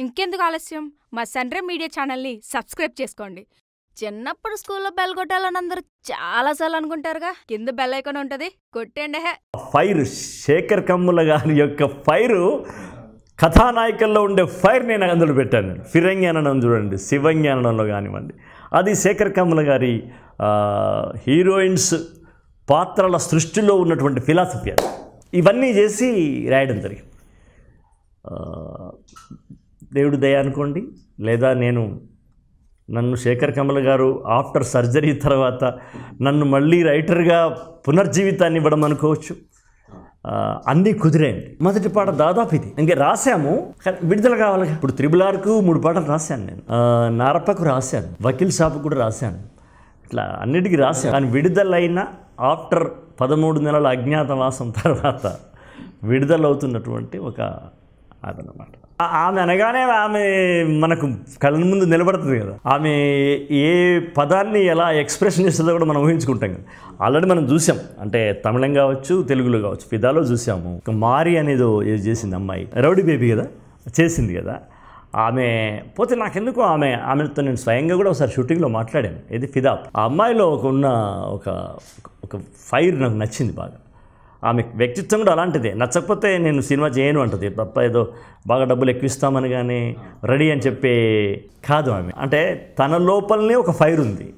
ఇంకెందుకు ఆలస్యం? మా సన్రే మీడియా ఛానల్ని సబ్స్క్రైబ్ చేసుకోండి. చిన్నప్పుడు స్కూల్లో బెల్ కొట్టాలని అందరూ చాలాసార్లు అనుకుంటారుగా. కింద బెల్ ఐకాన్ ఉంటుంది. కొట్టండి హే. ఫైర్ శేఖర్ కమ్ముల గారి యొక్క ఫైరు కథానాయకుల్లో ఉండే ఫైర్ నేను అందులో పెట్టాను నేను. ఫిరంగి అనడం చూడండి శివంగి అనడంలో కానివ్వండి. అది శేఖర్ కమ్ముల గారి హీరోయిన్స్ పాత్రల సృష్టిలో ఉన్నటువంటి ఫిలాసఫీ అది. ఇవన్నీ చేసి రాయడం జరిగింది. దేవుడి దయ అనుకోండి. లేదా నేను నన్ను శేఖర్ కమల్ గారు ఆఫ్టర్ సర్జరీ తర్వాత నన్ను మళ్ళీ రైటర్గా పునర్జీవితాన్ని ఇవ్వడం అనుకోవచ్చు. అన్నీ కుదిరేయండి. మొదటి పాట దాదాపు ఇది. ఇంకే రాశాము. విడుదల కావాలి. ఇప్పుడు త్రిబుల్ ఆర్కు మూడు పాటలు రాశాను నేను. నారప్పకు రాశాను. వకీల్ షాపు కూడా రాశాను. ఇట్లా అన్నిటికీ రాశాను. కానీ విడుదలైన ఆఫ్టర్ పదమూడు నెలల అజ్ఞాతవాసం తర్వాత విడుదలవుతున్నటువంటి ఒక అదనమాట. ఆమె అనగానే ఆమె మనకు కళ్ళ ముందు నిలబడుతుంది కదా. ఆమె ఏ పదాన్ని ఎలా ఎక్స్ప్రెషన్ చేస్తుందో కూడా మనం ఊహించుకుంటాం కదా. ఆల్రెడీ మనం చూసాం. అంటే తమిళం కావచ్చు తెలుగులో కావచ్చు ఫిదాలో చూసాము. ఒక మారి అనేది ఏది చేసింది అమ్మాయి. రౌడీ బేబీ కదా? చేసింది కదా. ఆమె పోతే నాకెందుకు ఆమె? ఆమెతో నేను స్వయంగా కూడా ఒకసారి షూటింగ్లో మాట్లాడాను. ఇది ఫిదా? ఆ అమ్మాయిలో ఒక ఉన్న ఒక ఒక ఫైర్ నాకు నచ్చింది బాగా. ఆమె వ్యక్తిత్వం కూడా అలాంటిదే. నచ్చకపోతే నేను సినిమా చేయను అంటది. తప్ప ఏదో బాగా డబ్బులు ఎక్కువిస్తామని కానీ రెడీ అని చెప్పే కాదు ఆమె. అంటే తన లోపలనే ఒక ఫైర్ ఉంది.